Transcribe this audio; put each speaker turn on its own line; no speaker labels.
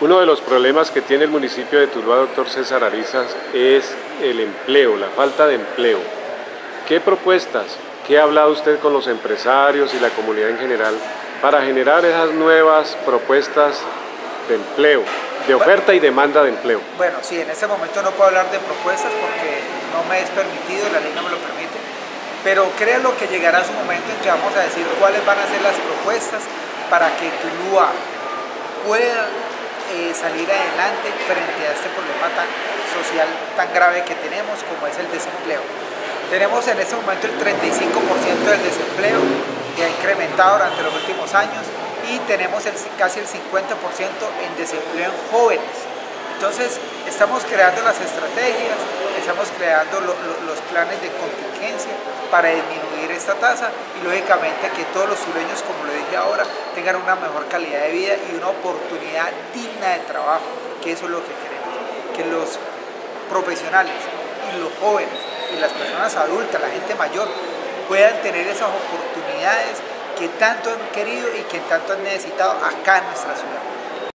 Uno de los problemas que tiene el municipio de Tuluá, doctor César Arizas, es el empleo, la falta de empleo. ¿Qué propuestas, qué ha hablado usted con los empresarios y la comunidad en general para generar esas nuevas propuestas de empleo, de oferta y demanda de empleo?
Bueno, sí, en este momento no puedo hablar de propuestas porque no me es permitido, la ley no me lo permite, pero créanlo que llegará su momento en que vamos a decir cuáles van a ser las propuestas para que Tuluá pueda eh, salir adelante frente a este problema tan social tan grave que tenemos como es el desempleo. Tenemos en este momento el 35% del desempleo que ha incrementado durante los últimos años y tenemos el, casi el 50% en desempleo en jóvenes. Entonces estamos creando las estrategias, estamos creando los planes de contingencia para disminuir esta tasa y lógicamente que todos los sureños, como dije ahora, tengan una mejor calidad de vida y una oportunidad digna de trabajo, que eso es lo que queremos, que los profesionales y los jóvenes y las personas adultas, la gente mayor, puedan tener esas oportunidades que tanto han querido y que tanto han necesitado acá en nuestra ciudad.